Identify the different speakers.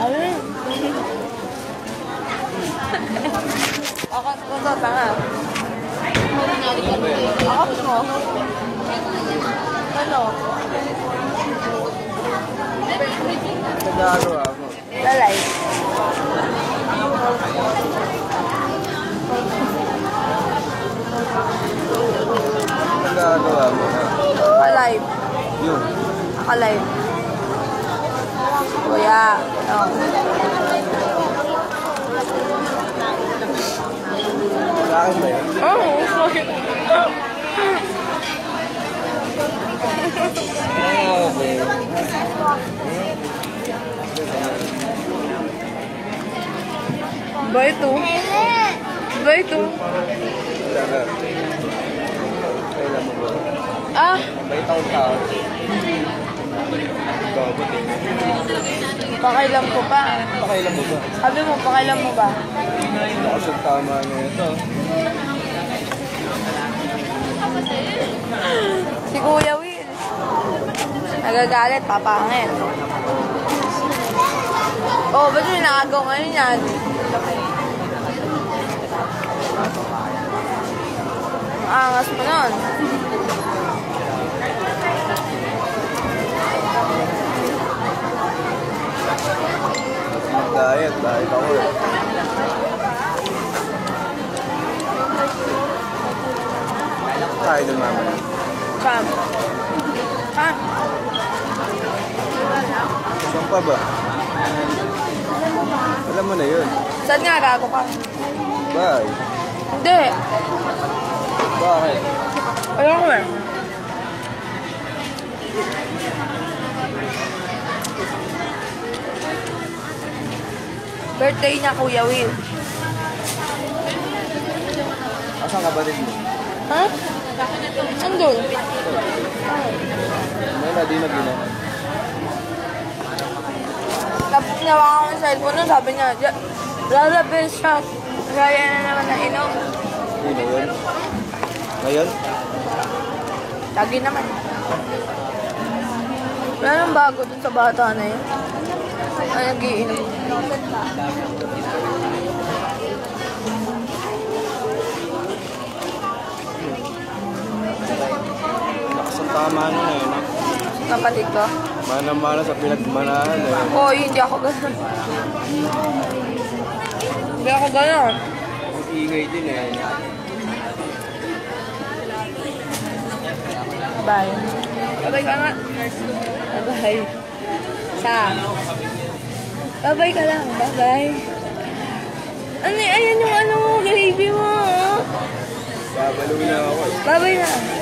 Speaker 1: Ayun. Ako ko to, tanga. Ako mo. Ano?
Speaker 2: Nagagawa mo.
Speaker 1: Lalay.
Speaker 2: Nagagawa mo na.
Speaker 1: Alive.
Speaker 2: Yun.
Speaker 1: Alive. Kuya. Oh.
Speaker 2: Sa akin ba yun?
Speaker 1: Oh,
Speaker 2: okay.
Speaker 1: Ba ito? Ba ito?
Speaker 2: Ba?
Speaker 1: Ah,
Speaker 2: May taong tao.
Speaker 1: Pakailan ko pa.
Speaker 2: Pakailan mo ba?
Speaker 1: Sabi mo, pakailan mo ba?
Speaker 2: Ang tama na ito.
Speaker 1: Si Kuya Will. Nagagalit, papangit. Oh, ba't yung nakagaw ngayon yan? Ang angas mo nun.
Speaker 2: Diet, diet ako eh. Tayo dun mamaya.
Speaker 1: Sam. Ha?
Speaker 2: Saan pa ba? Alam mo na yun.
Speaker 1: Saan nga gago ka?
Speaker 2: Bye.
Speaker 1: Hindi.
Speaker 2: Bakit?
Speaker 1: Ayoko eh. Birthday niya, Kuya Will.
Speaker 2: Asan ka ba rin mo?
Speaker 1: Ha? Andun.
Speaker 2: Wala, di na gina.
Speaker 1: Tapos nawa ko ng cellphone nun, sabi niya, "Ja- Lala, best shot. Kaya na naman na inom.
Speaker 2: Na yun. Ngayon?
Speaker 1: Lagi naman. Wala nang bago dun sa bata na yun. Ay, nagiinom.
Speaker 2: Ang tama nun eh. no?
Speaker 1: Kapatid ko.
Speaker 2: Mana-mana sa pinagmanahan eh.
Speaker 1: Oo, hindi ako ganun. Hindi ako ganun.
Speaker 2: Ang ingay din eh.
Speaker 1: Bye. Bye-bye ka nga. Bye-bye. Sa. Bye-bye ka lang. Bye-bye. Ano, ayan yung ano mo, gravy mo.
Speaker 2: Babalo na ako.
Speaker 1: Bye-bye na.